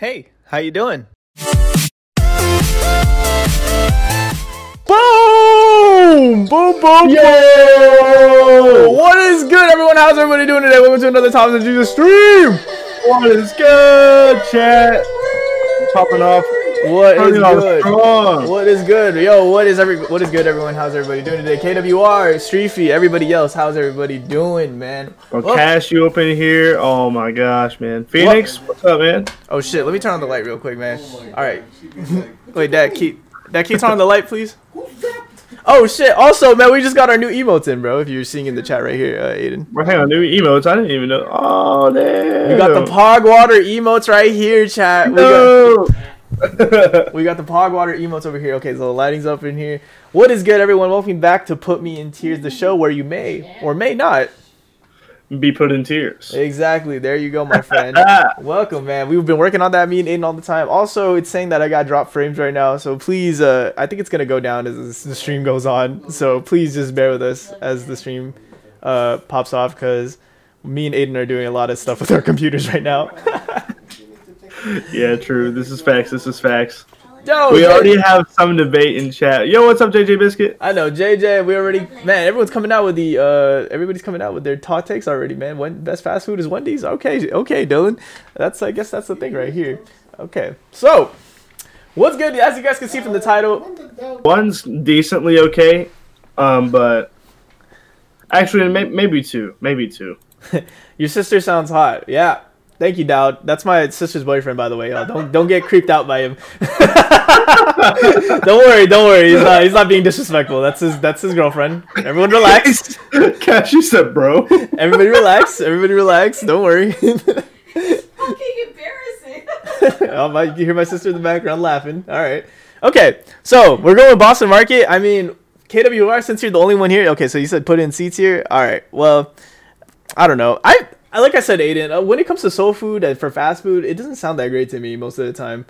Hey, how you doing? Boom! Boom, boom, Yo! What is good, everyone? How's everybody doing today? Welcome to another Thomas of Jesus stream. What is good, chat? Popping off. What is good? What is good? Yo, what is every what is good, everyone? How's everybody doing today? KWR, Streefy, everybody else, how's everybody doing, man? Well, Well- Cashew up in here. Oh my gosh, man. Phoenix, what's up, man? Oh shit, let me turn on the light real quick, man. Alright. Wait, Dad, keep Dad, can you turn on the light, please? Oh shit, also, man, we just got our new emotes in, bro. If you're seeing in the chat right here, uh, Aiden. We're hanging on new emotes. I didn't even know. Oh, damn. We got the Pog Water emotes right here, chat. We got, No. we got the Pog Water emotes over here. Okay, so the lighting's up in here. What is good, everyone? Welcome back to Put Me in Tiers, the show where you may or may not. Be put in tears. Exactly. There you go, my friend. Welcome, man. We've been working on that, me and Aiden, all the time. Also, it's saying that I got drop frames right now, so please, uh, I think it's gonna go down as the stream goes on. So please just bear with us as the stream uh, pops off, because me and Aiden are doing a lot of stuff with our computers right now. Yeah, true. This is facts. This is facts. Yo, We Jay- already have some debate in chat. Yo, what's up, JJ Biscuit? I know JJ. We already, man. Everyone's coming out with the, uh, everybody's coming out with their hot takes already, man. When best fast food is Wendy's. Okay, okay, Dylan. That's, I guess, that's the thing right here. Okay, so what's good? As you guys can see from the title, One's decently okay, um, but actually, may- maybe two. Maybe two. your sister sounds hot. Yeah. Thank you, Dowd. That's my sister's boyfriend, by the way. Y'all. Don't don't get creeped out by him. don't worry, don't worry. He's not he's not being disrespectful. That's his that's his girlfriend. Everyone relax. you said, bro. Everybody relax. Everybody relax. Don't worry. fucking embarrassing. oh, my, you hear my sister in the background laughing. All right. Okay, so we're going with Boston Market. I mean, KWR, since you're the only one here. Okay, so you said put in seats here. All right. Well, I don't know. I, I like I said, Aiden. Uh, when it comes to soul food and for fast food, it doesn't sound that great to me most of the time.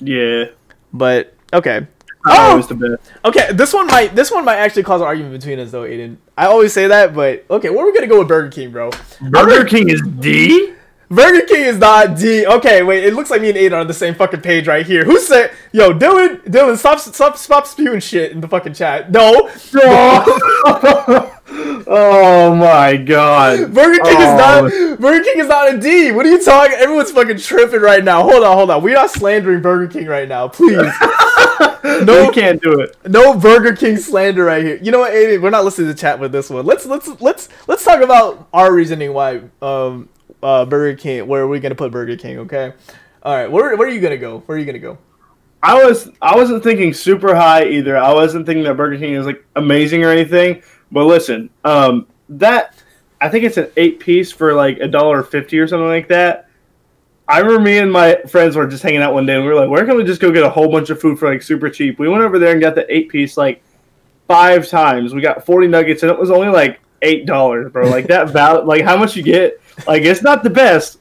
yeah. But okay. Oh! best. Okay, this one might this one might actually cause an argument between us though, Aiden. I always say that, but okay, where are we gonna go with Burger King, bro? Burger King is D? Burger King is not D. Okay, wait. It looks like me and Aiden are on the same fucking page right here. Who said, "Yo, Dylan, Dylan, stop, stop, stop spewing shit in the fucking chat"? No, oh my god. Burger King Oh. is not. Burger King is not a D. What are you talking? Everyone's fucking tripping right now. Hold on, hold on. We're not slandering Burger King right now, please. No, we can't do it. no Burger King slander right here. You know what, Aiden? We're not listening to chat with this one. Let's let's let's let's talk about our reasoning why um uh Burger King. Where are we gonna put Burger King? Okay. All right. Where where are you gonna go? Where are you gonna go? I was I wasn't thinking super high either. I wasn't thinking that Burger King is like amazing or anything. But listen, um, that I think it's an eight piece for like a dollar fifty or something like that. I remember me and my friends were just hanging out one day and we were like, where can we just go get a whole bunch of food for like super cheap? We went over there and got the eight piece like five times. We got forty nuggets and it was only like eight dollars, bro. Like that val like how much you get, like it's not the best.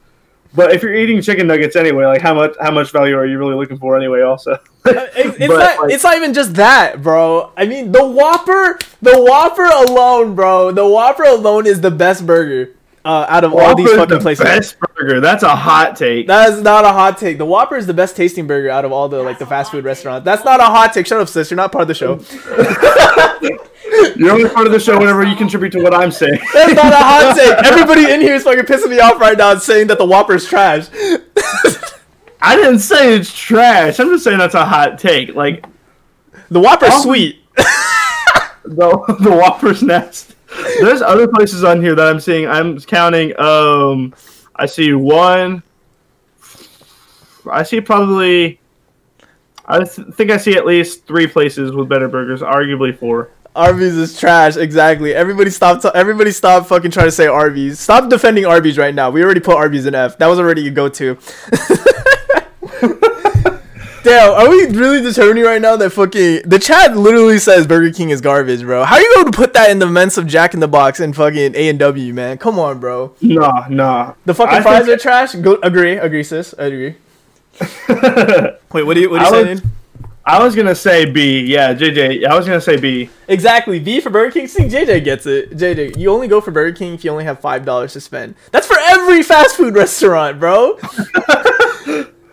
But if you're eating chicken nuggets anyway, like how much how much value are you really looking for anyway? Also, Uh, It's, it's But, not. like- it's not even just that, bro. I mean, the Whopper, the Whopper alone, bro. The Whopper alone is the best burger uh, out of all these Whopper's fucking the places. Best burger. That's a hot take. That is not a hot take. The Whopper is the best tasting burger out of all the like the fast food restaurants. That's not a hot take. Shut up, sis. You're not part of the show. You're only part of the show whenever you contribute to what I'm saying. That's not a hot take. Everybody in here is fucking pissing me off right now and saying that the Whopper is trash. I didn't say it's trash. I'm just saying that's a hot take. Like The Whopper's sweet. the the Whopper's nest. There's other places on here that I'm seeing. I'm counting. Um, I see one. I see probably. I th- think I see at least three places with better burgers. Arguably four. Arby's is trash. Exactly. Everybody stop. T- everybody stop fucking trying to say Arby's. Stop defending Arby's right now. We already put Arby's in F. That was already a go-to. Damn, are we really determining right now that fucking the chat literally says Burger King is garbage, bro? How are you going to put that in the men's of Jack in the Box and fucking A and W, man? Come on, bro. Nah, nah. The fucking I fries are trash. Go, agree, agree, sis. I agree. Wait, what are you what are you I saying? was- I was gonna say B. Yeah, JJ. I was gonna say B. Exactly. B for Burger King. See, JJ gets it. JJ, you only go for Burger King if you only have five dollars to spend. That's for every fast food restaurant, bro.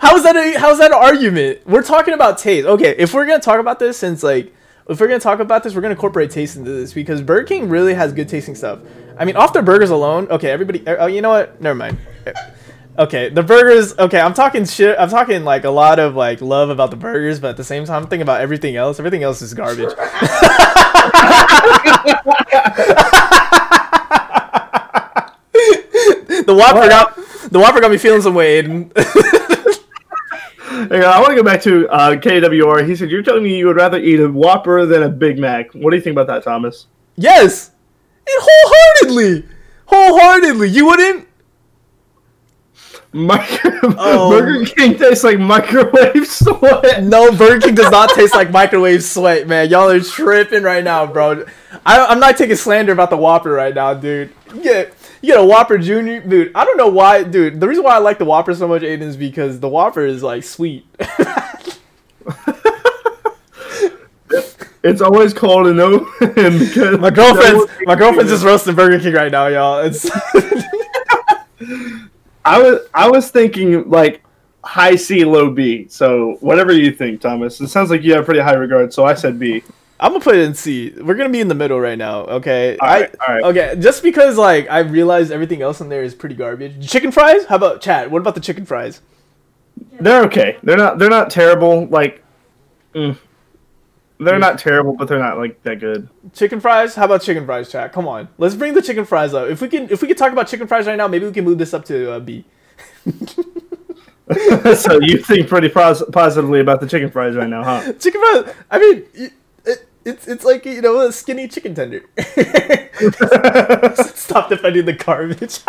How's that? A, how's that an argument? We're talking about taste. Okay, if we're gonna talk about this, since like, if we're gonna talk about this, we're gonna incorporate taste into this because Burger King really has good tasting stuff. I mean, off their burgers alone. Okay, everybody. Er, oh, you know what? Never mind. Er, okay, the burgers. Okay, I'm talking shit. I'm talking like a lot of like love about the burgers, but at the same time, I'm thinking about everything else. Everything else is garbage. the Whopper got the Whopper got me feeling some way. I want to go back to uh, KWR. He said, You're telling me you would rather eat a Whopper than a Big Mac. What do you think about that, Thomas? yes, wholeheartedly, wholeheartedly. You wouldn't. Micro- Oh. Burger King tastes like microwave sweat. No, Burger King does not taste like microwave sweat, man. Y'all are tripping right now, bro. I, I'm not taking slander about the Whopper right now, dude. Get, you get a Whopper Junior, dude. I don't know why, dude. The reason why I like the Whopper so much, Aiden, is because the Whopper is like sweet. It's always cold and and because my girlfriend's, my girlfriend's just roasting Burger King right now, y'all. It's I was I was thinking like high C, low B. So whatever you think, Thomas. It sounds like you have pretty high regard. So I said B. I'm gonna put it in C. We're gonna be in the middle right now, okay? All right, I, all right. Okay, just because like I realized everything else in there is pretty garbage. Chicken fries? How about chat? What about the chicken fries? They're okay. They're not they're not terrible. Like, mm. they're not terrible, but they're not like that good. Chicken fries? How about chicken fries, chat? Come on, let's bring the chicken fries up. If we can, if we can talk about chicken fries right now, maybe we can move this up to uh, B. so you think pretty pos- positively about the chicken fries right now, huh? Chicken fries. I mean, it, it's it's like you know a skinny chicken tender. Stop defending the garbage.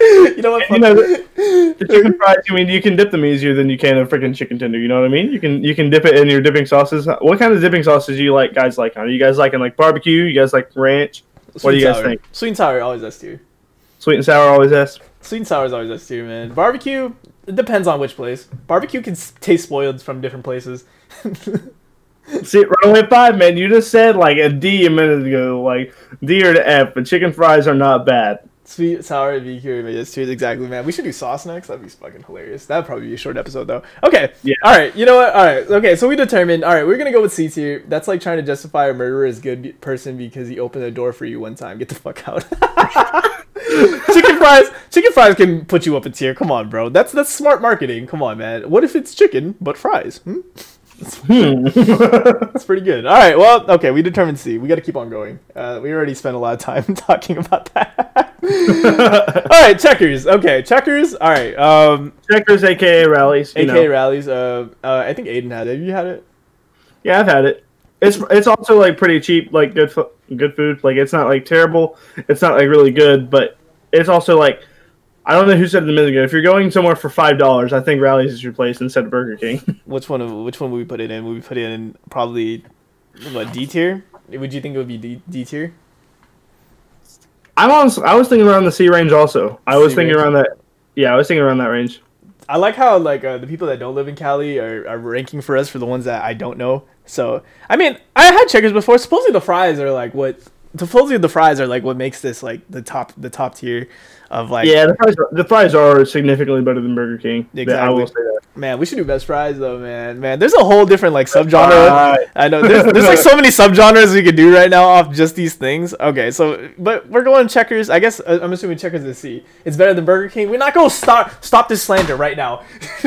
you know what? You know, the, the chicken fries. I mean, you can dip them easier than you can a freaking chicken tender. You know what I mean? You can you can dip it in your dipping sauces. What kind of dipping sauces do you like, guys? Like, are you guys liking like barbecue? You guys like ranch? what do you guys think? Sweet and sour always S tier. Sweet and sour always S. Sweet and sour is always S tier, man. Barbecue, it depends on which place. Barbecue can taste spoiled from different places. See, runaway five, man. You just said like a D a minute ago, like D or the F, but chicken fries are not bad. Sweet, sour, and but yes, cheers, exactly, man. We should do sauce next. That'd be fucking hilarious. That'd probably be a short episode, though. Okay. Yeah. All right. You know what? All right. Okay. So we determined. All right. We're gonna go with C tier. That's like trying to justify a murderer as good person because he opened the door for you one time. Get the fuck out. chicken fries. Chicken fries can put you up a tier. Come on, bro. That's that's smart marketing. Come on, man. What if it's chicken but fries? Hmm? Hmm. That's pretty good. All right. Well, okay. We determined C. We got to keep on going. Uh, we already spent a lot of time talking about that. All right. Checkers. Okay. Checkers. All right. Um, Checkers, aka Rally's. you AK know. Rally's. Uh, uh, I think Aiden had it. Have you had it? Yeah, I've had it. It's it's also like pretty cheap, like good good food. Like it's not like terrible. It's not like really good, but it's also like I don't know who said it a minute ago. If you're going somewhere for five dollars, I think Rally's is your place instead of Burger King. Which one? Of, which one would we put it in? Would we put it in probably what D tier? Would you think it would be D, D tier? I'm honest, I was thinking around the C range also. I was C thinking range. around that. Yeah, I was thinking around that range. I like how like uh, the people that don't live in Cali are, are ranking for us for the ones that I don't know. So I mean, I had checkers before. Supposedly the fries are like what. Supposedly the fries are like what makes this like the top the top tier of like. Yeah, the fries the fries are significantly better than Burger King. I will Exactly. say that. Man, we should do best fries though, man. Man, there's a whole different like subgenre. I know there's, there's like so many subgenres we could do right now off just these things. Okay, so but we're going checkers. I guess uh, I'm assuming checkers is C. It's better than Burger King. We're not gonna stop stop this slander right now.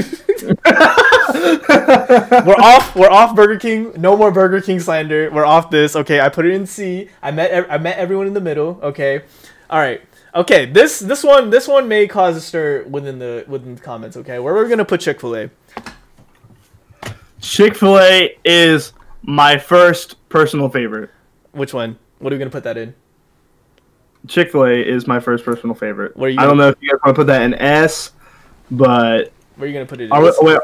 we're off. We're off Burger King. No more Burger King slander. We're off this. Okay, I put it in C. I met I met everyone in the middle. Okay, all right. Okay, this this one this one may cause a stir within the within the comments. Okay, where we're gonna put Chick Fil A. Chick Fil A is my first personal favorite. Which one? What are we gonna put that in? Chick Fil A is my first personal favorite. Where are you I don't know if you guys want to put that in S, but Where are you gonna put it? In? are we, wait,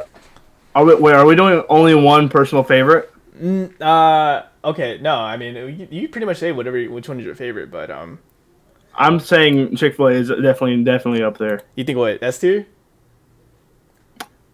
are we, wait, are we doing only one personal favorite? Mm, uh, okay, no, I mean you, you pretty much say whatever which one is your favorite, but um, I'm saying Chick Fil A is definitely definitely up there. you think what S tier?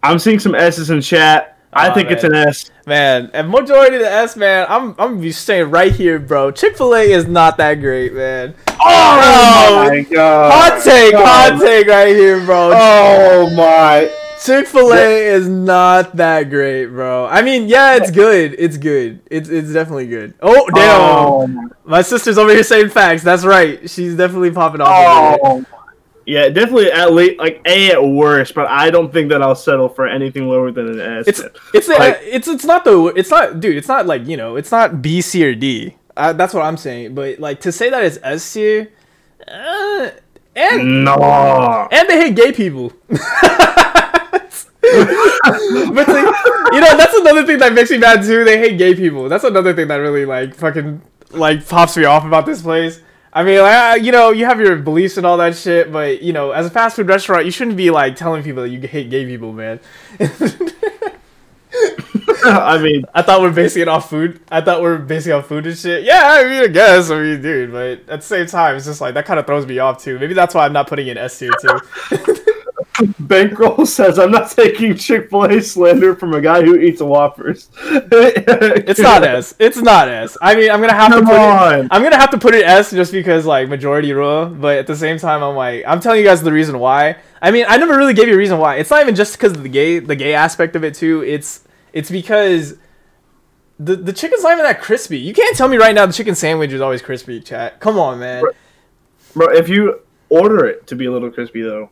I'm seeing some S's in chat. I Aw, think it's an S. Man, and majority of the S, man, I'm I'm gonna be staying right here, bro. Chick Fil A is not that great, man. Oh my god! Hot take, hot oh. take right here, bro. Oh my! Chick Fil A is not that great, bro. I mean, yeah, it's good. It's good. It's it's definitely good. Oh damn! Oh, My sister's over here saying facts. That's right. She's definitely popping off. oh. Yeah, definitely at least like A at worst, but I don't think that I'll settle for anything lower than an S. It's it's Like- it's it's not the it's not dude. It's not like you know. It's not B, C, or D. Uh, that's what I'm saying. But like to say that it's S tier, uh, and no. and they hate gay people. but like, you know that's another thing that makes me mad too. They hate gay people. That's another thing that really like fucking like pops me off about this place. I mean, like, uh, you know, you have your beliefs and all that shit, but you know, as a fast food restaurant, you shouldn't be like telling people that you hate gay people, man. I mean, I thought we're basing it off food. I thought we're basing it off food and shit. Yeah, I mean, I guess. I mean, dude, but at the same time, it's just like that kind of throws me off too. Maybe that's why I'm not putting in S tier too. Bankroll says I'm not taking Chick Fil A slander from a guy who eats Whoppers. It's not S. It's not S. I mean, I'm gonna have Come to put on. it. I'm gonna have to put it S just because like majority rule. But at the same time, I'm like, I'm telling you guys the reason why. I mean, I never really gave you a reason why. It's not even just because of the gay, the gay aspect of it too. It's it's because the the chicken's not even that crispy. You can't tell me right now the chicken sandwich is always crispy. Chat. Come on, man. Bro, if you order it to be a little crispy though.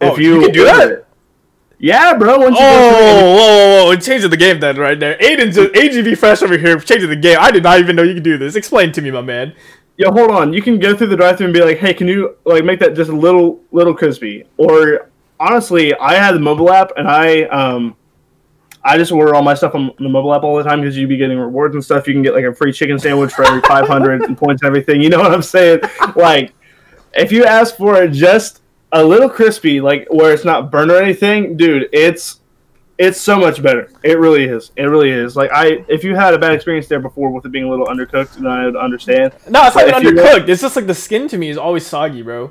Oh, you can do that? it- Yeah, bro. Once you Oh, whoa, whoa, whoa! Changing the game then, right there. Aiden, just, AGB Fresh over here, changing the game. I did not even know you could do this. Explain to me, my man. Yo, hold on. You can go through the drive-thru and be like, "Hey, can you like make that just a little, little crispy?" Or honestly, I had the mobile app, and I um, I just order all my stuff on the mobile app all the time because you'd be getting rewards and stuff. You can get like a free chicken sandwich for every 500 and points and everything. You know what I'm saying? Like, if you ask for it just a little crispy, like where it's not burnt or anything, dude, it's it's so much better. It really is. It really is. Like I, if you had a bad experience there before with it being a little undercooked, then I would understand. No, it's not But even if you undercooked. It's just like the skin to me is always soggy, bro.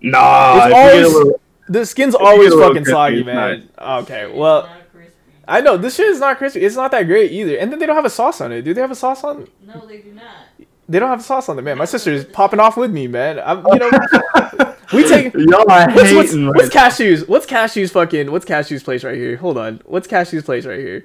Nah, It's if you get a always- little- The skin's always get a little fucking crispy, soggy, it's man. Okay, well. I know this shit is not crispy. It's not that great either. And then they don't have a sauce on it. Do they have a sauce on? No, they do not. They don't have a sauce on it, man. My sister is popping off with me, man. I'm, you know, we take. Y'all are What's, what's, hating what's cashews? What's cashews fucking? What's cashews place right here? Hold on. What's cashews place right here?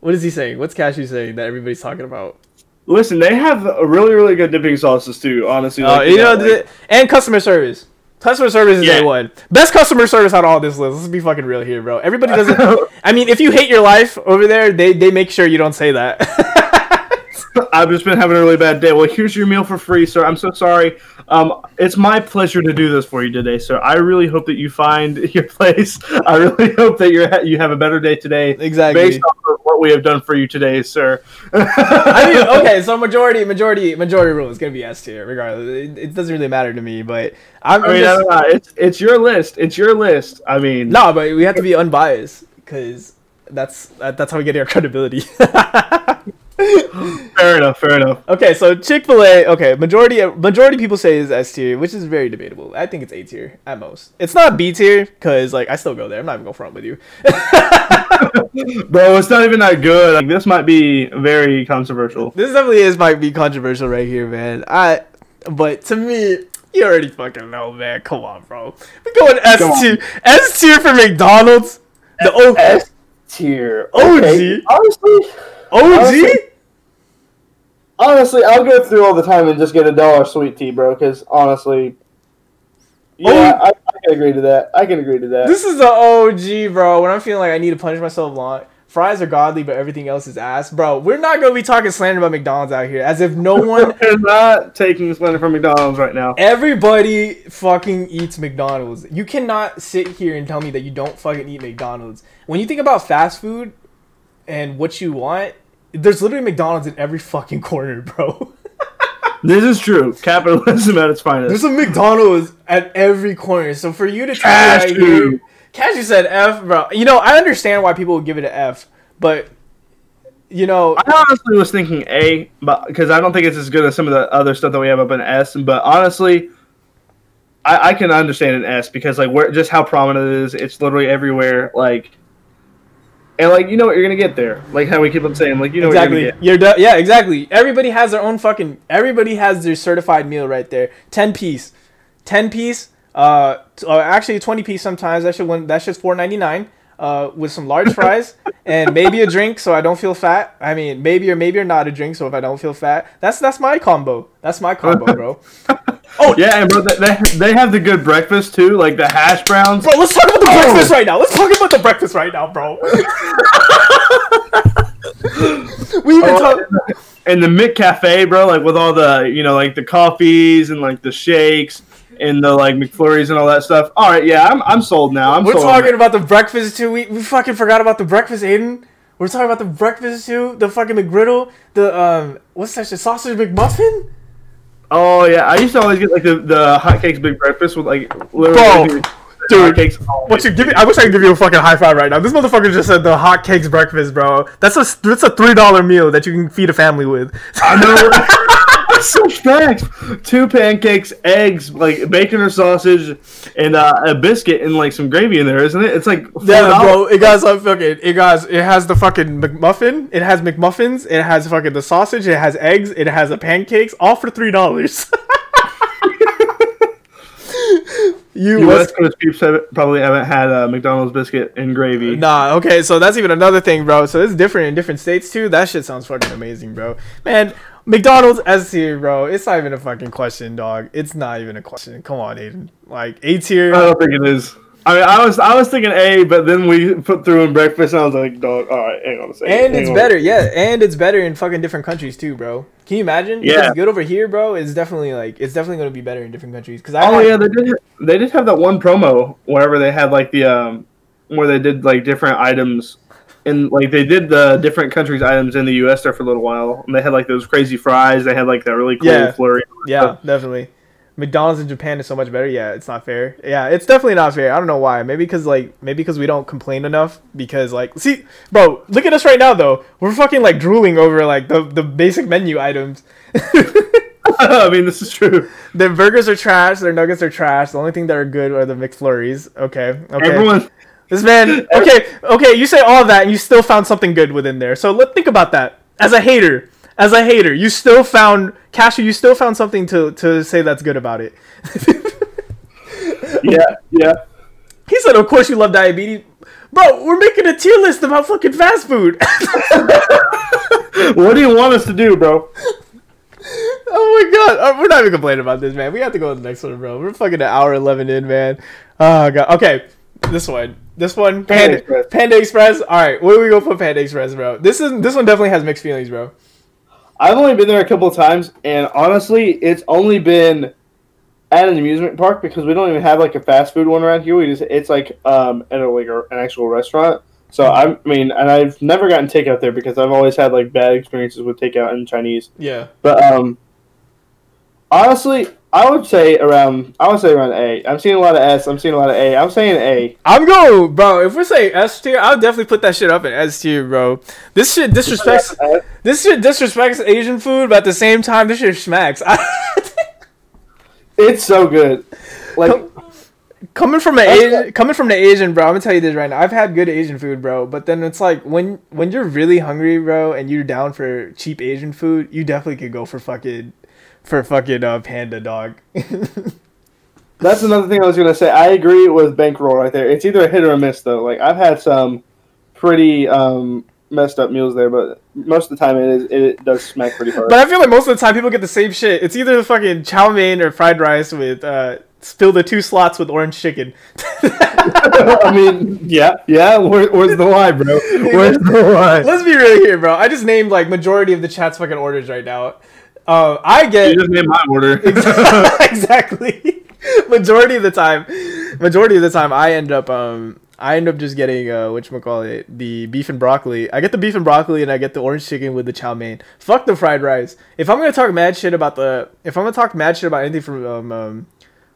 What is he saying? What's cashews saying that everybody's talking about? Listen, they have a really, really good dipping sauces too. Honestly, Oh, like, you know, like- the, and customer service. Customer service is Yeah. a one. Best customer service out of all this list. Let's be fucking real here, bro. Everybody doesn't. I mean, if you hate your life over there, they they make sure you don't say that. I've just been having a really bad day. Well, here's your meal for free, sir. I'm so sorry. Um, it's my pleasure to do this for you today, sir. I really hope that you find your place. I really hope that you're ha- you have a better day today. Exactly. Based of what we have done for you today, sir. I mean, okay, so majority, majority, majority rule is gonna be S tier, regardless. It, it doesn't really matter to me, but I'm, I mean, I just, know. It's it's your list. It's your list. I mean, no, but we have to be unbiased because that's that, that's how we get our credibility. fair enough. Fair enough. Okay, so Chick Fil A. Okay, majority majority people say is S tier, which is very debatable. I think it's A tier at most. It's not B tier because like I still go there. I'm not even going front with you. Bro, it's not even that good. Like this might be very controversial. this definitely is might be controversial right here, man. I, but to me, you already fucking know, man. Come on, bro. We're going S tier. S tier for McDonald's. The O S tier. OG? Honestly, Oh, OG. honestly- honestly, I'll go through all the time and just get a dollar sweet tea, bro. Because honestly, yeah, oh. I, I can agree to that. I can agree to that. This is the OG, bro. When I'm feeling like I need to punish myself long. Fries are godly, but everything else is ass, bro. We're not gonna be talking slander about McDonald's out here, as if no one We're not taking slander from McDonald's right now. Everybody fucking eats McDonald's. You cannot sit here and tell me that you don't fucking eat McDonald's. When you think about fast food and what you want, there's literally McDonald's in every fucking corner, bro. This is true. Capitalism at its finest. There's a McDonald's at every corner. So for you to me right Cashew. Cashew said F, bro. You know, I understand why people would give it an F, but you know, I honestly was thinking A, but because I don't think it's as good as some of the other stuff that we have up in S. But honestly, I, I can understand an S because like where just how prominent it is. It's literally everywhere. Like, and like you know what you're gonna get there. Like how we keep on saying, like you know exactly. what You're de- yeah, exactly. Everybody has their own fucking. Everybody has their certified meal right there. Ten piece, ten piece. Uh, t- uh, actually, twenty piece sometimes. That should win. That's just four ninety nine. Uh, with some large fries and maybe a drink, so I don't feel fat. I mean, maybe or maybe or not a drink, so if I don't feel fat, that's that's my combo. That's my combo, bro. Oh yeah, bro, they, they, have the good breakfast too, like the hash browns. Bro, let's talk about the Oh. breakfast right now. Let's talk about the breakfast right now, bro. we even Oh, talk. and the McCafe, bro, like with all the you know like the coffees and like the shakes and the like McFlurries and all that stuff. All right, yeah, I'm, I'm sold now. I'm We're sold. talking about the breakfast too. We, we fucking forgot about the breakfast, Aiden. We're talking about the breakfast too. The fucking McGriddle. The um, what's that shit? Sausage McMuffin. Oh yeah, I used to always get like the the hotcakes big breakfast with like literally Bro, dude, hotcakes. What you give me? I wish I could give you a fucking high five right now. This motherfucker just said the hot cakes breakfast, bro. That's a that's a three dollar meal that you can feed a family with. I know. Such facts. Two pancakes, eggs, like bacon or sausage, and uh, a biscuit and like some gravy in there, isn't it? It's like Yeah, $4. bro. It got some fucking. It got. It has the fucking McMuffin. It has McMuffins. It has fucking the sausage. It has eggs. It has the pancakes. All for three dollars. you You West Coast peeps probably haven't had a McDonald's biscuit and gravy. Nah, okay, so that's even another thing, bro. So it's different in different states too. That shit sounds fucking amazing, bro. Man, McDonald's S tier, bro. It's not even a fucking question, dog. It's not even a question. Come on, Aiden. Like A tier. I don't think it is. I mean, I was I was thinking A, but then we put through in breakfast, and I was like, dog. All right, hang on a second. and it's on. better, yeah. And it's better in fucking different countries too, bro. Can you imagine? Yeah. It's good over here, bro. It's definitely like it's definitely gonna be better in different countries. Cause I Oh had- yeah, they did. They did have that one promo wherever they had like the um, where they did like different items, and like they did the different countries' items in the U.S. there for a little while, and they had like those crazy fries. They had like that really cool Yeah. flurry. Yeah, definitely. McDonald's in Japan is so much better. Yeah, it's not fair. Yeah, it's definitely not fair. I don't know why. Maybe because like maybe because we don't complain enough. Because like, see, bro, look at us right now though. We're fucking like drooling over like the the basic menu items. I mean, this is true. Their burgers are trash. Their nuggets are trash. The only thing that are good are the McFlurries. Okay, okay. Everyone, This man. Okay, okay. You say all that, and you still found something good within there. So let's think about that. As a hater, as a hater, you still found Cashew. You still found something to to say that's good about it. yeah, yeah. He said, "Of course you love diabetes, bro. We're making a tier list about fucking fast food." What do you want us to do, bro? oh my god, Uh, we're not even complaining about this, man. We have to go to the next one, bro. We're fucking an hour eleven in, man. Oh god. Okay, this one, this one, Panda Panda, Express. Panda Express. All right, where do we go for Panda Express, bro? This is this one definitely has mixed feelings, bro. I've only been there a couple of times, and honestly, it's only been at an amusement park because we don't even have like a fast food one around here. We just it's like um at a, like a, an actual restaurant. So I mean, and I've never gotten takeout there because I've always had like bad experiences with takeout and Chinese. Yeah. But um, honestly, I would say around I would say around A. I'm seeing a lot of S. I'm seeing a lot of A. I'm saying A. I'm going, bro. If we're saying S tier, I'll definitely put that shit up in S tier, bro. This shit disrespects. This shit disrespects Asian food, but at the same time, this shit smacks. It's so good. Like coming from an Asian, coming from the Asian, bro. I'm gonna tell you this right now. I've had good Asian food, bro. But then it's like when when you're really hungry, bro, and you're down for cheap Asian food, you definitely could go for fucking for fucking uh, panda dog. That's another thing I was gonna say. I agree with bankroll right there. It's either a hit or a miss though. Like I've had some pretty um, messed up meals there, but most of the time it is it does smack pretty hard. but I feel like most of the time people get the same shit. It's either fucking chow mein or fried rice with uh fill the two slots with orange chicken. I mean, yeah, yeah. Where, where's the line, bro? Where's the line? Let's be real here, bro. I just named like majority of the chat's fucking orders right now. Uh, I get You just made my order. exactly. majority of the time, majority of the time, I end up um I end up just getting uh which call it the beef and broccoli. I get the beef and broccoli and I get the orange chicken with the chow mein. Fuck the fried rice. If I'm gonna talk mad shit about the if I'm gonna talk mad shit about anything from um, um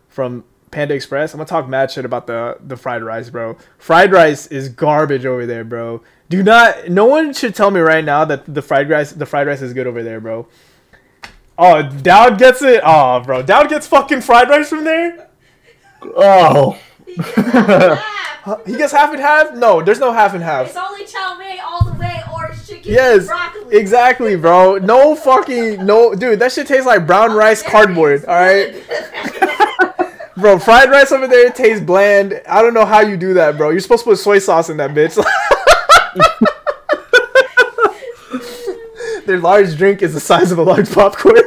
from Panda Express, I'm gonna talk mad shit about the the fried rice, bro. Fried rice is garbage over there, bro. Do not. No one should tell me right now that the fried rice the fried rice is good over there, bro. Oh, Dowd gets it. Oh, bro, Dowd gets fucking fried rice from there. Oh, Huh, He gets half and half. No, there's no half and half. It's only chow mein all the way, or chicken, Yes, broccoli. exactly, bro. No fucking no, dude. That shit tastes like brown rice cardboard. All right, bro, fried rice over there tastes bland. I don't know how you do that, bro. You're supposed to put soy sauce in that bitch. Their large drink is the size of a large popcorn.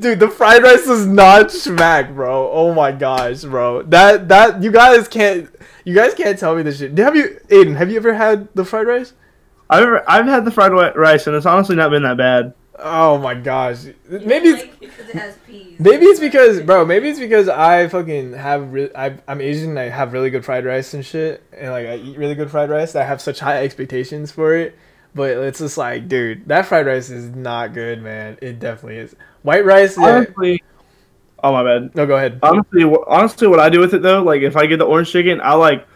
Dude, the fried rice is not smack, bro. Oh my gosh, bro. That that you guys can't you guys can't tell me this shit. Have you Aiden, have you ever had the fried rice? I've ever, I've had the fried rice and it's honestly not been that bad. Oh my gosh. Maybe it's because it has peas. Maybe it's because, bro. Maybe it's because I fucking have. Re- I, I'm Asian. and I have really good fried rice and shit, and like I eat really good fried rice. I have such high expectations for it, but it's just like, dude, that fried rice is not good, man. It definitely is. White rice. Yeah. Honestly, oh my bad. No, go ahead. Honestly, honestly, what I do with it though, like if I get the orange chicken, I like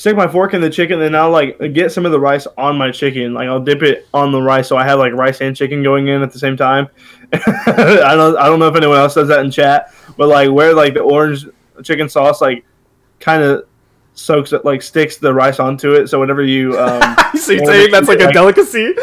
stick my fork in the chicken, then I'll like get some of the rice on my chicken. Like I'll dip it on the rice, so I have like rice and chicken going in at the same time. I don't, I don't know if anyone else does that in chat, but like where like the orange chicken sauce like kind of soaks it, like sticks the rice onto it. So whenever you, um, so you're saying that's like a like- delicacy?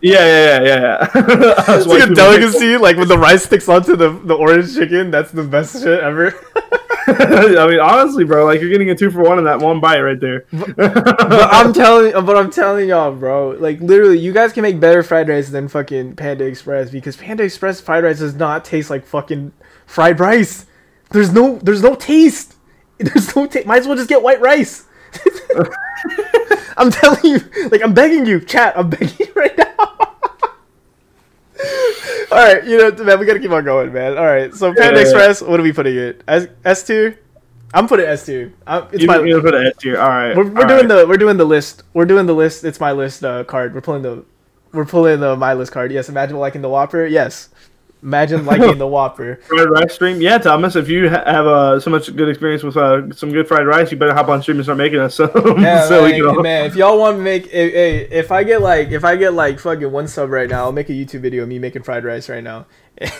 yeah, yeah, yeah, yeah, yeah. It's like a delicacy, like when the rice sticks onto the the orange chicken. That's the best shit ever. I mean, honestly, bro, like you're getting a two for one in that one bite right there. but I'm telling, but I'm telling y'all, bro. Like literally, you guys can make better fried rice than fucking Panda Express because Panda Express fried rice does not taste like fucking fried rice. There's no, there's no taste. There's no taste. Might as well just get white rice. I'm telling you, like I'm begging you, chat. I'm begging you right now. All right, you know, man, we gotta keep on going, man. All right, so Panda Yeah, yeah, Express, what are we putting it? S S tier. I'm putting S tier. I'm- It's you, my. you put S tier. All right. We're, we're all doing right. the we're doing the list. We're doing the list. It's my list uh, card. We're pulling the we're pulling the my list card. Yes, imagine liking the Whopper. Yes, imagine liking the Whopper. fried rice stream. Yeah, Thomas, if you ha- have uh, so much good experience with uh, some good fried rice, you better hop on stream and start making us some. Yeah, so man, all- man, if y'all want to make, if, hey, if I get like, if I get like fucking one sub right now, I'll make a YouTube video of me making fried rice right now.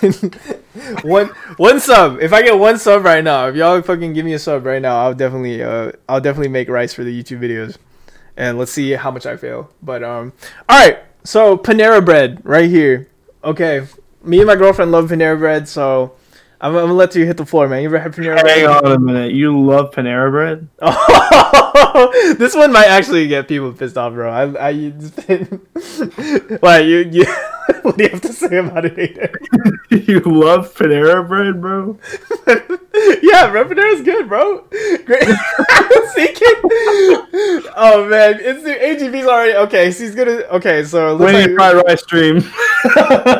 And one one sub. If I get one sub right now, if y'all fucking give me a sub right now, I'll definitely, uh, I'll definitely make rice for the YouTube videos, and let's see how much I fail. But um, all right. So Panera Bread right here. Okay, me and my girlfriend love Panera Bread, so I'm, I'm gonna let you hit the floor, man. You ever had Panera Bread? Hang on a minute. You love Panera Bread? This one might actually get people pissed off, bro. I, I, like you, you, what do you have to say about it, you love Panera Bread, bro? yeah, bro, Panera's good, bro. Great. Seeking. Oh man, it's the AGB's already okay. She's gonna okay. So looks Winning like fried rice stream.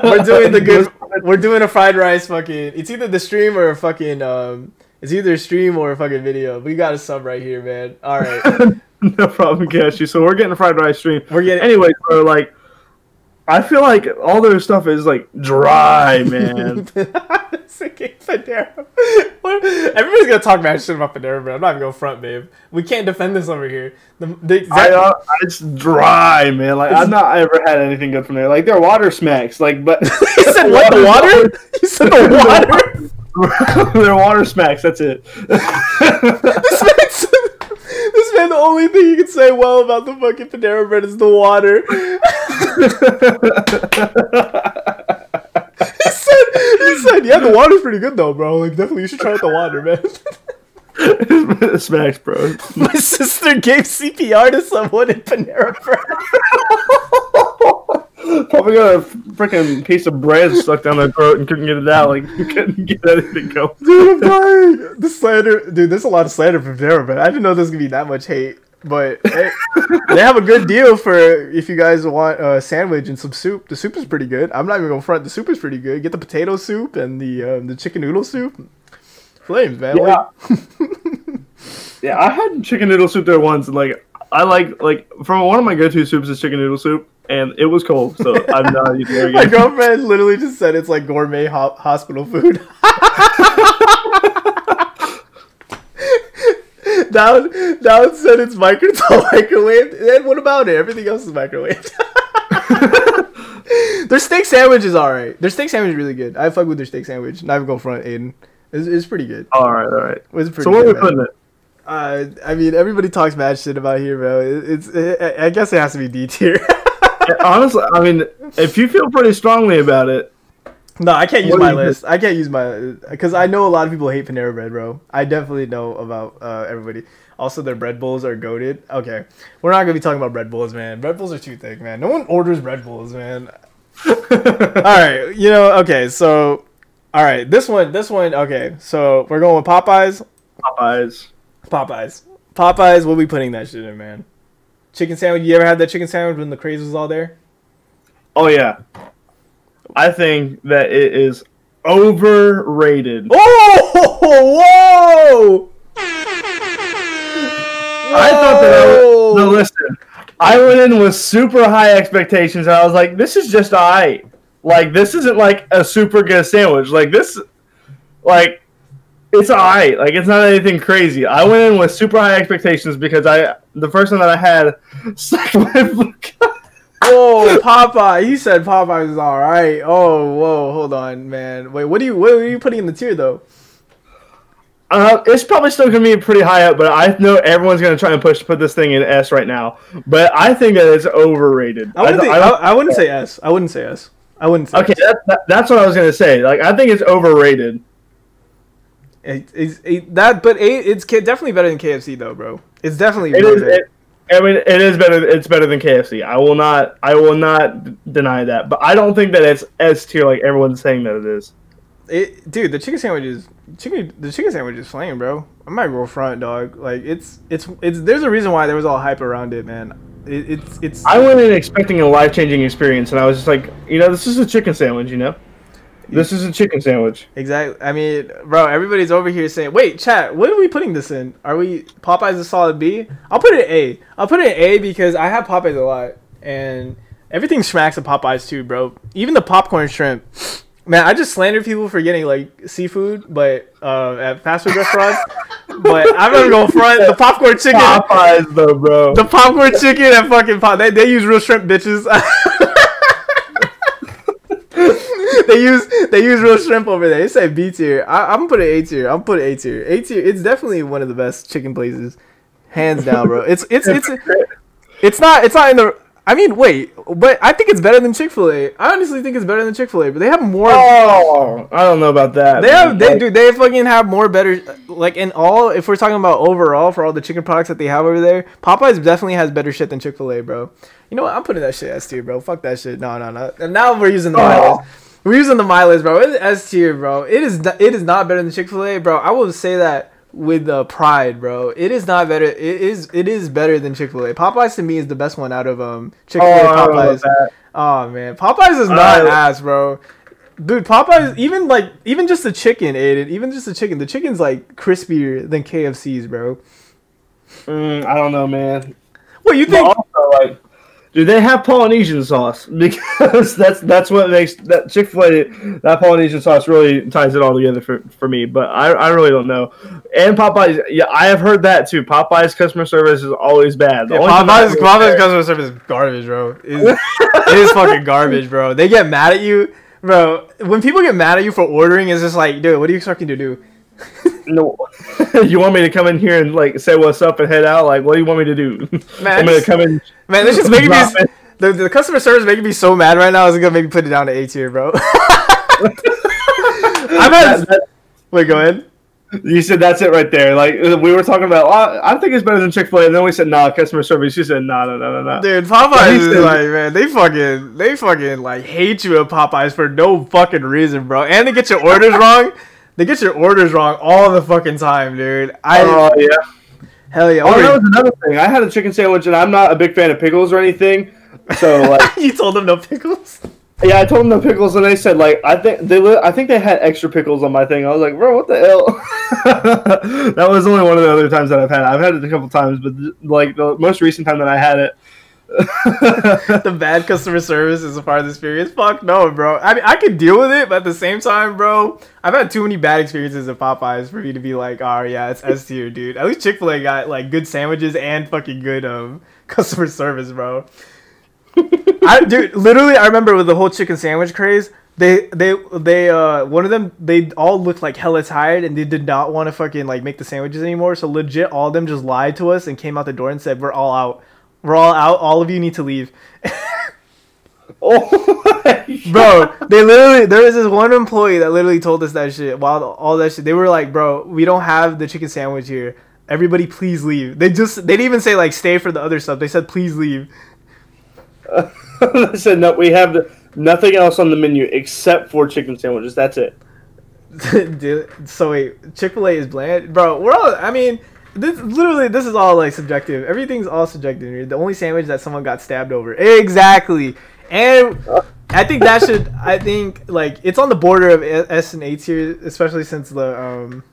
we're doing the good. We're doing a fried rice fucking. It's either the stream or a fucking um. It's either a stream or a fucking video. We got a sub right here, man. All right, no problem, Cashew. So we're getting a fried rice stream. we're getting. Anyway, so like, I feel like all their stuff is like dry, man. Panera. Everybody's gonna talk mad shit about Panera, but I'm not even gonna front, babe. We can't defend this over here. The, the I, exact, uh, it's dry, man. Like I've not ever had anything good from there. Like their water smacks, like but you said what? The water? You said the water? their water smacks. That's it. this man's, this man, the only thing you can say well about the fucking Panera bread is the water. he said, he said, yeah, the water's pretty good though, bro. Like, definitely, you should try out the water, man. smacks, bro. My sister gave CPR to someone in Panera bread. Probably got a freaking piece of bread stuck down their throat and couldn't get it out. Like you couldn't get anything going. Dude, I'm dying. The slander, dude. There's a lot of slander from Panera but I didn't know there's gonna be that much hate. But hey, they have a good deal for if you guys want a sandwich and some soup. The soup is pretty good. I'm not even gonna front. The soup is pretty good. Get the potato soup and the um, the chicken noodle soup. Flames, man. Yeah. Yeah, I had chicken noodle soup there once, and like I like like from one of my go-to soups is chicken noodle soup, and it was cold, so I'm not eating it My girlfriend literally just said it's like gourmet ho- hospital food. Down, down said it's micro it's all microwaved. And what about it? Everything else is microwaved. their steak sandwich is alright. Their steak sandwich is really good. I fuck with their steak sandwich. Not even going front, Aiden. It's, it's pretty good. all right, all right. It's pretty So where are we man. putting it? Uh, I mean, everybody talks mad shit about here, bro. It, it's, it, I guess it has to be D tier. Honestly, I mean, if you feel pretty strongly about it, No, I can't use my list. I can't use my because I know a lot of people hate Panera Bread, bro. I definitely know about uh, everybody. Also, their bread bowls are goaded. Okay, we're not gonna be talking about bread bowls, man. Bread bowls are too thick, man. No one orders bread bowls, man. all right, you know. Okay, so all right, this one, this one. Okay, so we're going with Popeyes. Popeyes. Popeyes. Popeyes. We'll be putting that shit in, man? Chicken sandwich. You ever had that chicken sandwich when the craze was all there? Oh yeah. I think that it is overrated. Oh, whoa! I thought that I was, no listen. I went in with super high expectations and I was like, this is just alright. Like this isn't like a super good sandwich. Like this like it's alright. Like it's not anything crazy. I went in with super high expectations because I the first one that I had sucked my. Whoa, Popeye! You said Popeyes is all right. Oh, whoa, hold on, man. Wait, what do you what are you putting in the tier though? Uh, it's probably still gonna be pretty high up, but I know everyone's gonna try and push to put this thing in S right now. But I think that it's overrated. I wouldn't, I- think- I I wouldn't say S. I wouldn't say S. I wouldn't. Say okay, S. that, that, that's what I was gonna say. Like, I think it's overrated. It, it, that, but it, it's definitely better than KFC though, bro. It's definitely It is. it. I mean, it is better. It's better than KFC. I will not. I will not deny that. But I don't think that it's S tier like everyone's saying that it is. It, dude, the chicken sandwich is chicken. The chicken sandwich is flame, bro. I might go front, dog. Like it's it's it's. There's a reason why there was all hype around it, man. It, it's it's. I went in expecting a life changing experience, and I was just like, you know, this is a chicken sandwich. You know, this is a chicken sandwich. Exactly. I mean, bro, everybody's over here saying, "Wait, chat, what are we putting this in? Are we Popeyes a solid B? I'll put it A. I'll put it A because I have Popeyes a lot, and everything smacks of Popeyes too, bro. Even the popcorn shrimp. Man, I just slander people for getting like seafood, but uh, at fast food restaurants. but I'm gonna go front. The popcorn chicken. Popeyes, though, bro. The popcorn chicken and fucking pop. They, they use real shrimp, bitches. they use they use real shrimp over there. They say B tier. I, I'm gonna put it A tier. I'm put it A tier. A tier. It's definitely one of the best chicken places, hands down, bro. It's it's it's it's not it's not in the. I mean, wait, but I think it's better than Chick Fil A. I honestly think it's better than Chick Fil A. But they have more. Oh, I don't know about that. They have, they Like, do, they fucking have more better, like in all. If we're talking about overall for all the chicken products that they have over there, Popeyes definitely has better shit than Chick Fil A, bro. You know what? I'm putting that shit S tier, bro. Fuck that shit. No, no, no. And now we're using the Oh. We're using the mileage, bro. It's S tier, bro. It is, not- it is not better than Chick Fil A, bro. I will say that with uh, pride, bro. It is not better. It is, it is better than Chick Fil A. Popeyes to me is the best one out of um Chick Oh, Fil A, I don't know about Popeyes. Oh man, Popeyes is not Uh, ass, bro. Dude, Popeyes even like even just the chicken, Aiden, even just the chicken. The chicken's like crispier than KFC's, bro. Mm, I don't know, man. What you But think? also, like, do they have Polynesian sauce? Because that's that's what makes that Chick Fil A that Polynesian sauce really ties it all together for, for me. But I, I really don't know. And Popeyes, yeah, I have heard that too. Popeyes customer service is always bad. The Yeah, only time I Popeyes, Popeyes customer service is garbage, bro. It's- it is fucking garbage, bro. They get mad at you, bro. When people get mad at you for ordering, it's just like, dude, what are you expecting to do? No, you want me to come in here and like say what's up and head out? Like, what do you want me to do? Man, I'm gonna come in. Man, this just making me. The, the customer service making me so mad right now. Is gonna make me put it down to A tier, bro. I've had. That- that- Wait, go ahead. you said that's it right there. Like uh, we were talking about. "Oh, I think it's better than Chick Fil A, and then we said nah, customer service. You said nah, no, no, no, no. Dude, Popeyes is said- like, man, they fucking, they fucking like hate you at Popeyes for no fucking reason, bro. And they get your orders wrong. They get your orders wrong all the fucking time, dude. I Oh yeah. hell yeah. Oh, that was another thing. I had a chicken sandwich, and I'm not a big fan of pickles or anything. So like, you told them no pickles. yeah, I told them no pickles, and they said like, I think they, li- I think they had extra pickles on my thing. I was like, bro, what the hell? that was only one of the other times that I've had. it. I've had it a couple times, but like the most recent time that I had it. the bad customer service is a part of the experience. Fuck no, bro. I mean, I could deal with it, but at the same time, bro, I've had too many bad experiences at Popeyes for me to be like, oh yeah, it's S tier, dude. At least Chick Fil A got like good sandwiches and fucking good um customer service, bro. I dude, literally, I remember with the whole chicken sandwich craze. They they they uh one of them they all looked like hella tired and they did not want to fucking like make the sandwiches anymore. So legit, all of them just lied to us and came out the door and said, "We're all out. We're all out. All of you need to leave." oh, bro, they literally there was this one employee that literally told us that shit while all that shit. They were like, bro, we don't have the chicken sandwich here. Everybody, please leave. They just they didn't even say like stay for the other stuff. They said please leave. I said no. We have the, nothing else on the menu except for chicken sandwiches. That's it. Dude, so wait, Chick Fil A is bland, bro. We're all. I mean, this literally this is all like subjective. Everything's all subjective. The only sandwich that someone got stabbed over, exactly. And I think that should. I think like it's on the border of S and A tier, especially since the. um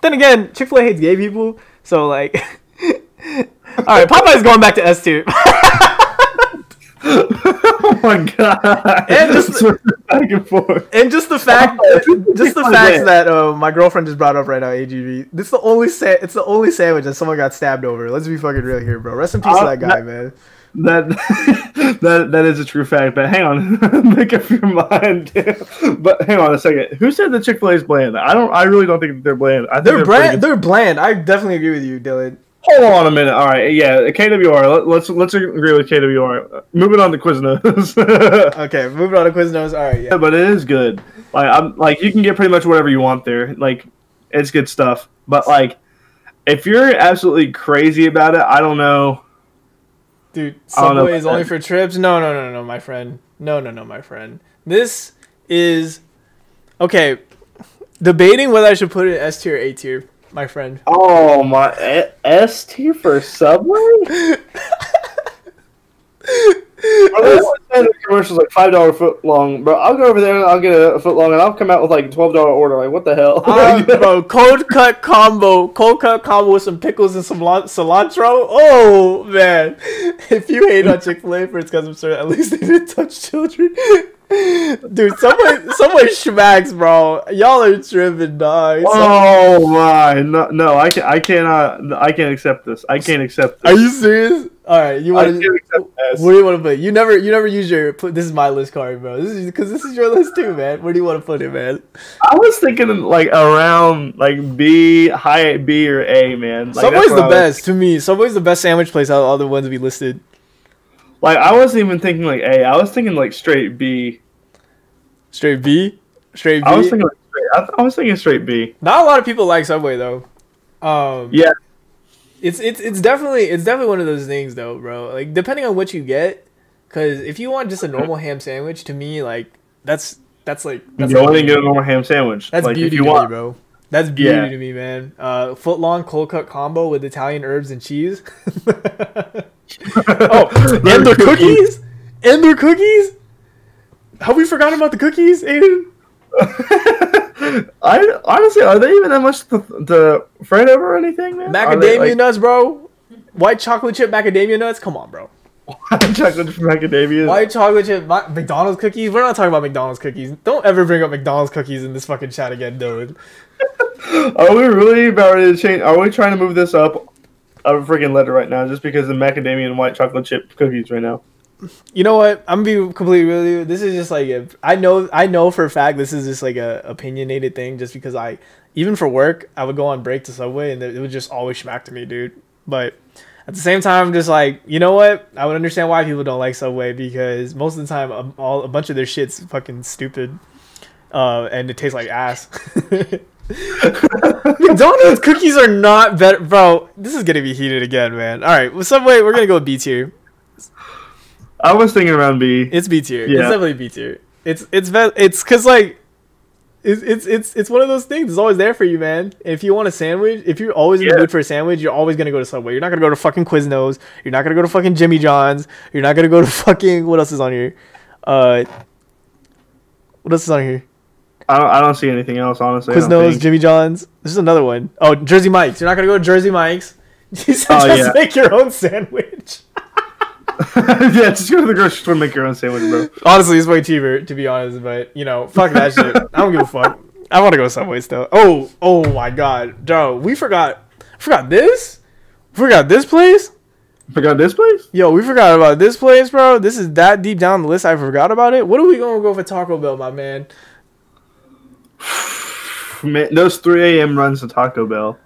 Then again, Chick Fil A hates gay people, so like. all right, Popeye's going back to S tier. oh my god! And just back and forth. And just the fact, just the fact that uh, my girlfriend just brought up right now, AGV. This is the only sa- It's the only sandwich that someone got stabbed over. Let's be fucking real here, bro. Rest in peace uh, to that guy, that, man. That that that is a true fact. But hang on, make up your mind. but hang on a second. Who said the Chick Fil A is bland? I don't. I really don't think they're bland. I think they're, they're bland. They're bland. I definitely agree with you, Dylan. Hold on a minute. All right, yeah, KWR. Let, us let's agree with KWR. Moving on to Quiznos. okay, moving on to Quiznos. All right, yeah. yeah. But it is good. Like I'm like you can get pretty much whatever you want there. Like it's good stuff. But like if you're absolutely crazy about it, I don't know. Dude, Subway is only for trips. No, no, no, no, my friend. No, no, no, my friend. This is okay. Debating whether I should put it S tier or A tier my friend. Oh my S tier for Subway. commercials like five dollar foot long, bro. I'll go over there and I'll get a foot long, and I'll come out with like a twelve dollar order. Like what the hell, um, bro? Cold cut combo, cold cut combo with some pickles and some cilantro. Oh man, if you hate on Chick Fil A for its custom service, at least they didn't touch children. Dude, someone, Subway schmacks, bro. Y'all are tripping, dog. Oh my, no, no, I can, I cannot, I can't accept this. I can't accept. This. Are you serious? All right, you want to? What do you want to put? You never, you never use your. This is my list card, bro. This is because this is your list too, man. Where do you want to put it, man? I was thinking like around like B, high B or A, man. Like, Subway's the best to me. Subway's the best sandwich place out of all the ones we listed. Like I wasn't even thinking like A. I was thinking like straight B. Straight B. Straight B. I was thinking like straight. I, th- I was thinking straight B. Not a lot of people like Subway though. Um, yeah. It's it's it's definitely it's definitely one of those things though, bro. Like depending on what you get, because if you want just a normal ham sandwich, to me like that's that's like that's you only get a normal ham sandwich. That's like, beauty to want. me, bro. That's beauty yeah. to me, man. Uh, foot long cold cut combo with Italian herbs and cheese. oh, and their cookies, and their cookies. Have we forgotten about the cookies, Aiden? I honestly, are they even that much to, to fret over or anything, man? Macadamia like... nuts, bro. White chocolate chip macadamia nuts. Come on, bro. White chocolate chip macadamia. White chocolate chip Ma- McDonald's cookies. We're not talking about McDonald's cookies. Don't ever bring up McDonald's cookies in this fucking chat again, dude. are we really about ready to change? Are we trying to move this up a freaking letter right now just because of macadamia and white chocolate chip cookies right now? You know what? I'm gonna be completely real with you. This is just like I know I know for a fact this is just like a opinionated thing, just because I even for work I would go on break to Subway and it would just always smack to me, dude. But at the same time, I'm just like, you know what? I would understand why people don't like Subway because most of the time, a, all a bunch of their shit's fucking stupid, uh, and it tastes like ass. McDonald's cookies are not better, bro. This is gonna be heated again, man. All right, with Subway, we're gonna go B tier. I was thinking around B. It's B tier. Yeah. It's definitely B tier. It's it's it's because like it's, it's it's it's one of those things. It's always there for you, man. If you want a sandwich, if you're always in yeah. the mood for a sandwich, you're always gonna go to Subway. You're not gonna go to fucking Quiznos. You're not gonna go to fucking Jimmy John's. You're not gonna go to fucking what else is on here? Uh, what else is on here? I don't, I don't see anything else, honestly. Quiznos, Jimmy John's. This is another one. Oh, Jersey Mike's. You're not gonna go to Jersey Mike's. You said oh, just yeah. make your own sandwich. yeah, just go to the grocery store and make your own sandwich, bro. Honestly, it's way cheaper, to be honest. But you know, fuck that shit. I don't give a fuck. I want to go Subway still. Oh, oh my god, Joe, we forgot, forgot this, forgot this place. Forgot this place? Yo, we forgot about this place, bro. This is that deep down the list. I forgot about it. What are we gonna go for Taco Bell, my man? man those 3 a.m. runs to Taco Bell.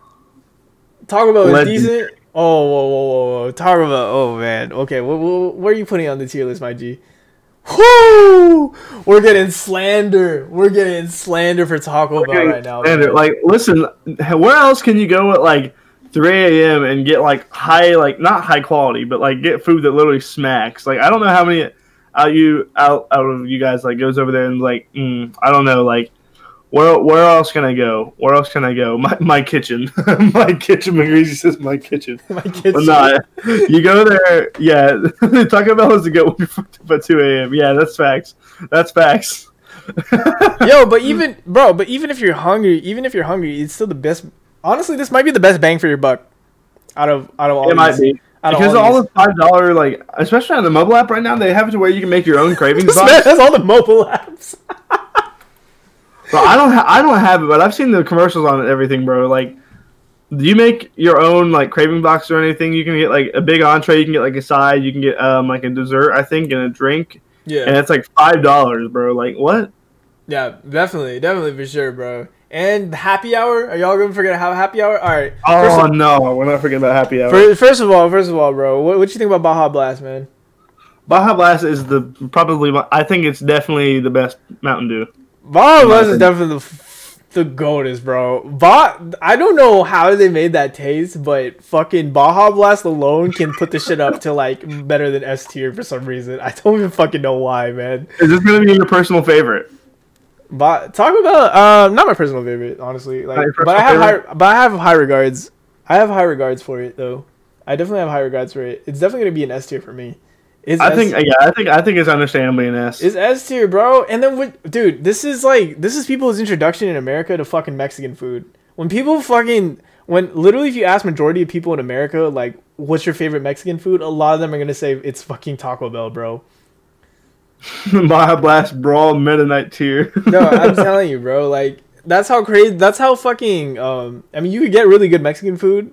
Taco Bell is decent. Oh, whoa, whoa, whoa, whoa. Taco Bell. Oh, man. Okay, well, where are you putting on the tier list, my G? Whoo! We're getting slander. We're getting slander for Taco Bell right now. And man. like, listen, where else can you go at like 3 a.m. and get like high, like not high quality, but like get food that literally smacks? Like, I don't know how many out you out out of you guys like goes over there and like, mm, I don't know, like. Where, where else can I go? Where else can I go? My, my kitchen. my kitchen. McGreasy says my kitchen. My kitchen. But not. You go there, yeah. Taco Bell is a good one up 2 a.m. Yeah, that's facts. That's facts. Yo, but even bro, but even if you're hungry, even if you're hungry, it's still the best. Honestly, this might be the best bang for your buck. Out of out of all it might be. Because all all the five dollar like, especially on the mobile app right now, they have it to where you can make your own cravings box. all the mobile apps. But I don't, ha- I don't have it, but I've seen the commercials on it, everything, bro. Like, do you make your own like craving box or anything? You can get like a big entree, you can get like a side, you can get um like a dessert, I think, and a drink, Yeah. and it's like five dollars, bro. Like what? yeah, definitely, definitely for sure, bro. And happy hour? Are y'all gonna forget to have happy hour? All right. First Oh of, no, we're not forgetting about happy hour. fir- first of all, first of all, bro, what what you think about Baja Blast, man? Baja Blast is the probably I think it's definitely the best Mountain Dew. Baja Blast is definitely the, the goatest, bro. Ba- I don't know how they made that taste, but fucking Baja Blast alone can put the shit up to like better than S tier for some reason. I don't even fucking know why, man. Is this gonna be your personal favorite? But talk about uh, not my personal favorite, honestly. Like, but I have high, but I have high regards. I have high regards for it though. I definitely have high regards for it. It's definitely gonna be an S tier for me. It's I think yeah, I think I think it's understandably an S. It's S tier, bro. And then, dude, this is like this is people's introduction in America to fucking Mexican food. When people fucking when literally, if you ask majority of people in America, like, what's your favorite Mexican food? A lot of them are gonna say it's fucking Taco Bell, bro. Baja Blast Brawl Meta Knight tier. No, I'm telling you, bro. Like, that's how crazy. That's how fucking. Um, I mean, you could get really good Mexican food,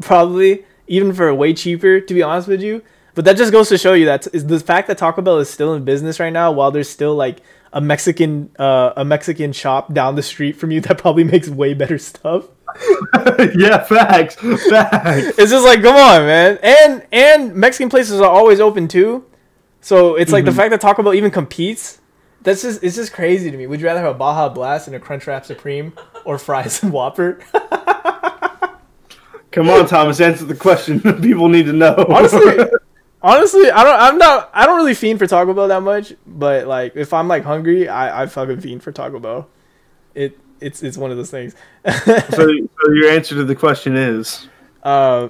probably even for way cheaper. To be honest with you, but that just goes to show you that is the fact that Taco Bell is still in business right now, while there's still like a Mexican, uh, a Mexican shop down the street from you that probably makes way better stuff. yeah, facts, facts. It's just like, come on, man. And and Mexican places are always open too. So it's like the fact that Taco Bell even competes. That's just it's just crazy to me. Would you rather have a Baja Blast and a Crunchwrap Supreme or fries and Whopper? Come on, Thomas, answer the question. People need to know. honestly, honestly, I don't. I'm not. I don't really fiend for Taco Bell that much. But like, if I'm like hungry, I I fucking fiend for Taco Bell. It it's it's one of those things. so, so your answer to the question is. uh,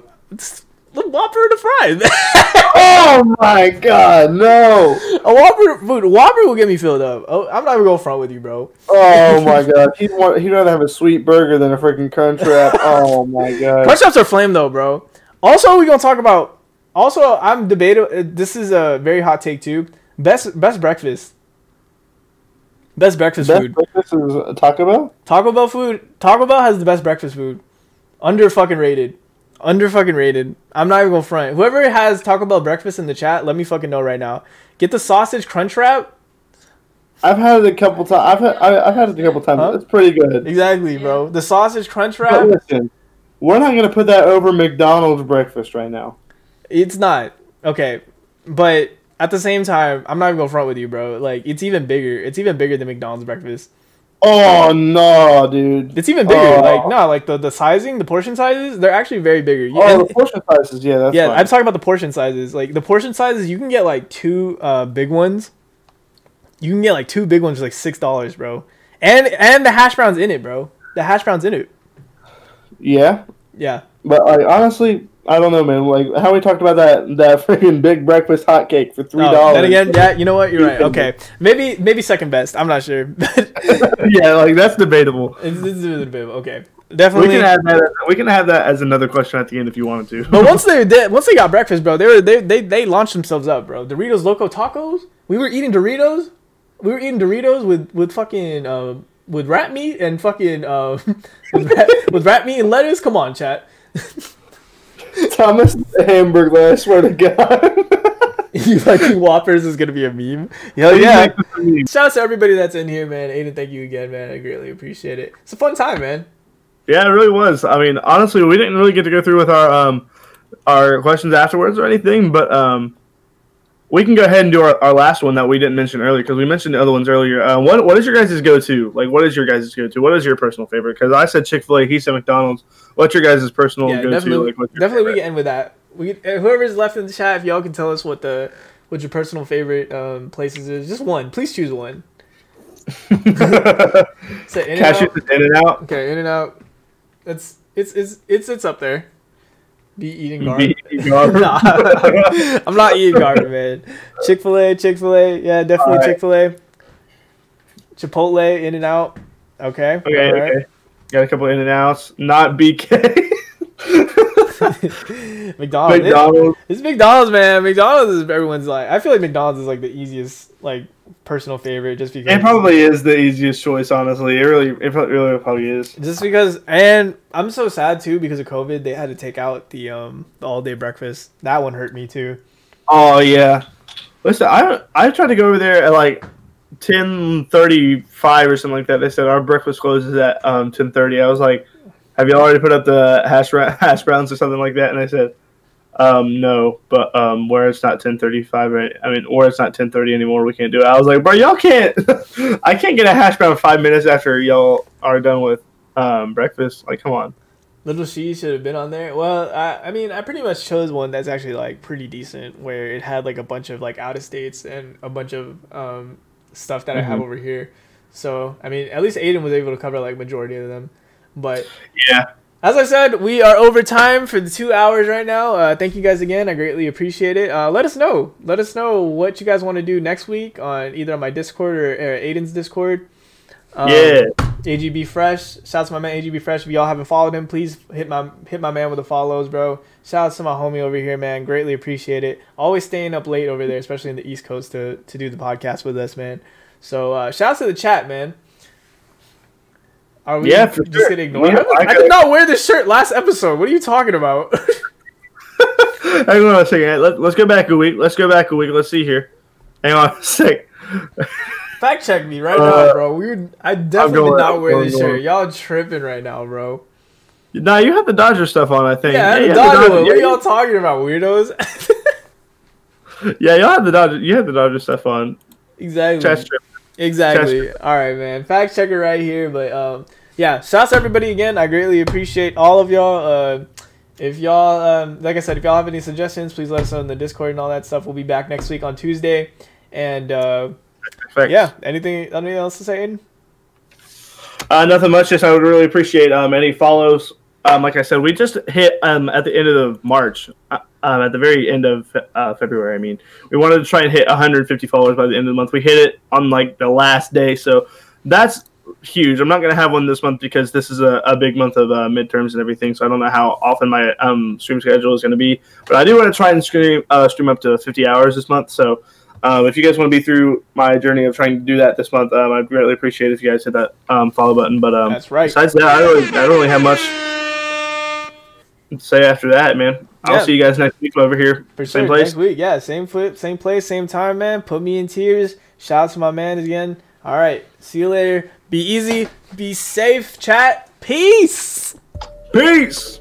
the Whopper and the fries. Oh my God, no! A Whopper, food, Whopper will get me filled up. Oh, I'm not even going front with you, bro. Oh my God, he'd want he'd rather have a sweet burger than a freaking crunch wrap. Oh my God. Crunch wraps are flame though, bro. Also, we're gonna talk about. Also, I'm debating. uh, This is a very hot take too. Best best breakfast. Best breakfast Best food. breakfast is Taco Bell. Taco Bell food. Taco Bell has the best breakfast food. Under fucking rated. Under fucking rated. I'm not even gonna front. Whoever has Taco Bell breakfast in the chat, let me fucking know right now. Get the sausage crunch wrap. I've had it a couple times. I've had I, I've had it a couple times. Huh? It's pretty good. Exactly, bro. The sausage crunch But wrap. listen, we're not gonna put that over McDonald's breakfast right now. It's not okay, but at the same time, I'm not even gonna go front with you, bro. Like it's even bigger. It's even bigger than McDonald's breakfast. Oh no, dude. It's even bigger. Oh. Like no, like the the sizing, the portion sizes, they're actually very bigger. You- Oh, the portion sizes. Yeah, that's yeah, fine. I'm talking about the portion sizes. Like the portion sizes, you can get like two uh big ones. You can get like two big ones for like six dollars, bro. And and the hash browns in it, bro. The hash browns in it. yeah, Yeah. but like honestly, I don't know, man. Like how we talked about that that freaking big breakfast hot cake for three No, dollars. then again, yeah, you know what? You're right. Okay, maybe maybe second best. I'm not sure. yeah, like that's debatable. it's, it's bit okay. We Definitely. can have that. We can have that as another question at the end if you wanted to. But once they did, once they got breakfast, bro, they were they they they launched themselves up, bro. Doritos Loco Tacos. We were eating Doritos. We were eating Doritos with with fucking uh, with rat meat and fucking uh, with, rat, with rat meat and lettuce. Come on, chat. Thomas the Hamburger. I swear to God. you liking Whoppers is gonna be a meme. Hell yeah! Shout out to everybody that's in here, man. Aiden, thank you again, man. I greatly appreciate it. It's a fun time, man. Yeah, it really was. I mean, honestly, we didn't really get to go through with our um our questions afterwards or anything, but um we can go ahead and do our, our last one that we didn't mention earlier because we mentioned the other ones earlier. Uh, what what is your guys' go to? Like, what is your guys' go to? What is your personal favorite? Because I said Chick Fil A, he said McDonald's. What's your guys' personal Yeah, go definitely. to? Like, what's your definitely, we can end with that. We uh, whoever's left in the chat, if y'all can tell us what the what your personal favorite um, places is, just one. Please choose one. Say In and Cashews Out. is in and out. Okay, In and Out. It's it's it's it's it's up there. Be eating Be garbage. eating garbage. Nah, I'm not eating garbage, man. Chick Fil A, Chick Fil A, yeah, definitely Alright. Chick Fil A. Chipotle, In and Out. Okay. Okay, alright. okay. Got a couple in and outs. Not BK. McDonald's. McDonald's. It's McDonald's, man. McDonald's is everyone's like. I feel like McDonald's is like the easiest, like personal favorite, just because. It probably is the easiest choice, honestly. It really, it probably, really probably is. Just because, and I'm so sad too because of COVID. They had to take out the um the all day breakfast. That one hurt me too. Oh yeah. Listen, I I tried to go over there at like ten thirty five or something like that. They said our breakfast closes at um ten thirty. I was like, Have you already put up the hash bra- hash browns or something like that? And I said, um, no, but um, where it's not ten thirty five, right? I mean, or it's not ten thirty anymore. We can't do it. I was like, bro, y'all can't. I can't get a hash brown five minutes after y'all are done with um breakfast. Like, come on. Little She should have been on there. Well, I, I mean, I pretty much chose one that's actually like pretty decent, where it had like a bunch of like out of states and a bunch of um, stuff that I have Mhm. over here. So I mean, at least Aiden was able to cover like majority of them. But Yeah. as I said, we are over time for the two hours right now. Uh, thank you guys again. I greatly appreciate it. Uh, let us know. Let us know what you guys want to do next week on either on my Discord or, or Aiden's Discord. Um, yeah. ABG Fresh. Shout out to my man ABG Fresh. If y'all haven't followed him, please hit my hit my man with the follows, bro. Shout out to my homie over here, man. Greatly appreciate it. Always staying up late over there, especially in the East Coast to to do the podcast with us, man. So uh, shout out to the chat, man. Are we Yeah, just sure. gonna ignore? We- I, I I did not wear this shirt last episode. What are you talking about? Hang on a second. Let, let's go back a week. Let's go back a week. Let's see here. Hang on a sec. Fact check me right Uh, now, bro. We were, I definitely did not I'm wear this going. shirt. Y'all tripping right now, bro. Nah, you have the Dodger stuff on. I think. Yeah, I had you the have Dodger yeah, What are y'all talking about, weirdos? Yeah, y'all have the Dodger. You have the Dodger stuff on. exactly. Chest strip. Exactly. All right, man. Fact checker right here, but um, yeah. Shouts to everybody again. I greatly appreciate all of y'all. Uh, if y'all, um, like I said, if y'all have any suggestions, please let us know in the Discord and all that stuff. We'll be back next week on Tuesday. And uh, Thanks. yeah, anything, anything else to say? Aiden? Uh, nothing much. Just I would really appreciate um, any follows. Um, like I said, we just hit um, at the end of the March. Uh, um, at the very end of uh, February, I mean, we wanted to try and hit 150 followers by the end of the month. We hit it on like the last day, so that's huge. I'm not gonna have one this month because this is a, a big month of uh, midterms and everything. So I don't know how often my um, stream schedule is gonna be, but I do want to try and stream uh, stream up to 50 hours this month. So. Um, if you guys want to be through my journey of trying to do that this month, um, I'd greatly appreciate it if you guys hit that um, follow button. But um, That's right. Besides that, I don't really, I don't really have much to say after that, man. I'll yeah. see you guys next week over here. For same sure. place. Next week, yeah. Same flip, same place, same time, man. Put Me in Tiers. Shout out to my man again. All right. See you later. Be easy. Be safe, chat. Peace. Peace.